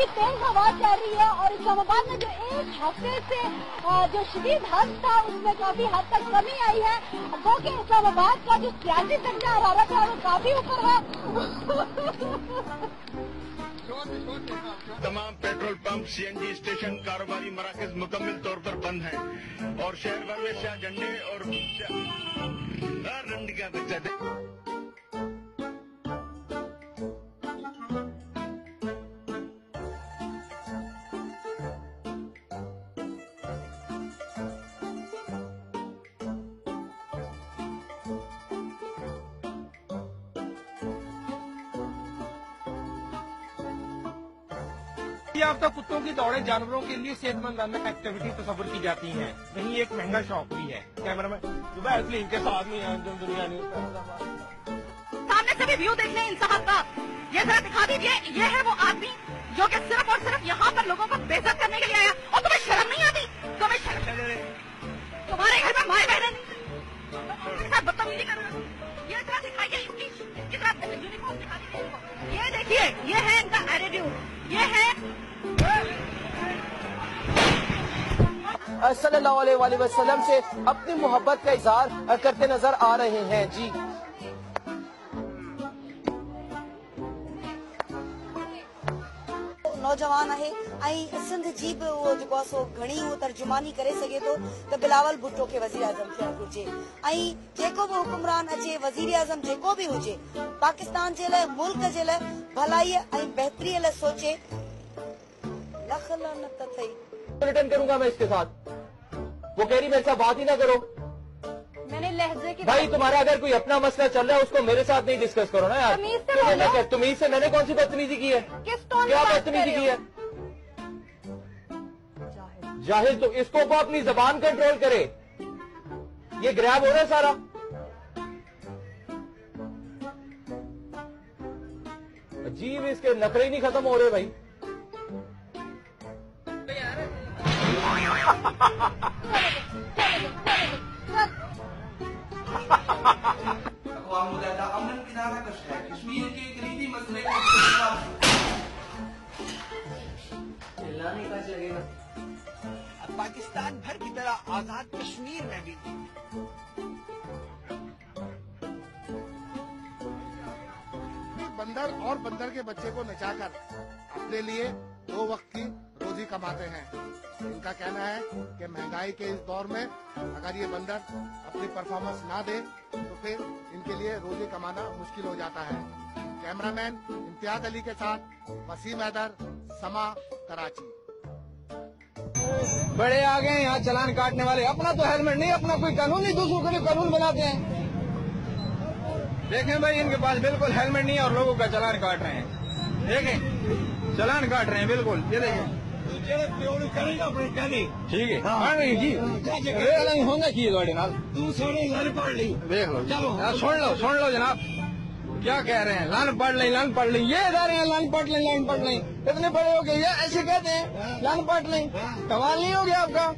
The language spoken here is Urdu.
کافی تیز ہوا چل رہی ہے اور اسلام آباد میں جو ایک ہفتے سے جو شدید حد تھا، اس میں کافی حد تک کمی آئی ہے۔ وہ کہ اسلام آباد کا جو سیاسی درجہ حرارت ہے، وہ کافی اوپر ہے۔ تمام petrol pump, C N G station, کاروباری مراکز مکمل طور پر بند ہیں۔ اور شہر بھر میں سیاہ جھنڈے اور رنڈ کا بچہ یافتہ کتوں کی دوڑیں جانوروں کے لیے صحت مند ایکٹیویٹی تصور کی جاتی ہیں۔ وہیں ایک مہنگا شوق بھی ہے۔ کیمرہ میں کے ساتھ میں دنیا سامنے سے بھی ویو دیکھ لیں انصاف کا۔ یہ ذرا دکھا دیجیے یہ ہے وہ آدمی جو کہ صرف اور صرف یہاں پر لوگوں کو بےزت کرنے کے لیے آیا۔ اور تمہیں شرم نہیں آتی؟ تمہیں شرم تمہارے گھر میں مائیں بہنیں نہیں۔ بدتمیزی کر رہے یہ ذرا دکھائیے یونیفارم دکھا دیجیے یہ دیکھیے، یہ ہے ان کا ایٹیٹیوڈ یہ ہے صلی اللہ علیہ وآلہ وسلم سے اپنی محبت کا اظہار کرتے نظر آ رہے ہیں۔ جی۔ نوجوان ہے سندھ بھی وہ جو سو گھنی وہ ترجمانی کرے سکے تو تو بلاول بھٹو کے وزیر اعظم جيڪو بھی حڪمران اچي وزیر اعظم کے ساتھ۔ وہ کہہ رہی میرے ساتھ بات ہی نہ کرو۔ میں نے لہجے کی بھائی تمہارا اگر کوئی اپنا مسئلہ چل رہا ہے اس کو میرے ساتھ نہیں ڈسکس کرو نا یار۔ تمیز سے میں نے کون سی بدتمیزی کی ہے؟ کیا بات بدتمیزی کی ہے؟ جاہل تو اس کو اپنی زبان کنٹرول کرے۔ یہ گریب ہو رہا ہے سارا۔ عجیب اس کے نخرے ہی نہیں ختم ہو رہے بھائی۔ طرح آزاد کشمیر میں بھی۔ بندر اور بندر کے بچے کو نچا کر اپنے لیے دو وقت کی روزی کماتے ہیں۔ ان کا کہنا ہے کہ مہنگائی کے اس دور میں اگر یہ بندر اپنی پرفارمنس نہ دے، تو پھر ان کے لیے روزی کمانا مشکل ہو جاتا ہے۔ کیمرہ مین امتیاز علی کے ساتھ وسیم حیدر، سما کراچی۔ بڑے آ گئے یہاں چلان کاٹنے والے۔ اپنا تو ہیلمٹ نہیں اپنا کوئی قانون نہیں دوسروں کے لیے قانون بناتے ہیں۔ دیکھیں بھائی ان کے پاس بالکل ہیلمٹ نہیں ہے اور لوگوں کا چلان کاٹ رہے ہیں۔ دیکھیں چلان کاٹ رہے ہیں بالکل۔ یہ دیکھیں۔ ٹھیک ہے۔ ہونا چاہیے دیکھ لو۔ سن لو سن لو جناب۔ کیا کہہ رہے ہیں؟ لان پڑھ لیں لان پڑھ لیں۔ یہ ادارے ہیں لان پڑھ لیں لان پڑھ لیں۔ اتنے بڑے ہو گئے یہ ایسے کہتے ہیں لان پڑھ لیں۔ سوال نہیں ہو گیا آپ کا؟